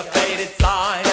a faded sign.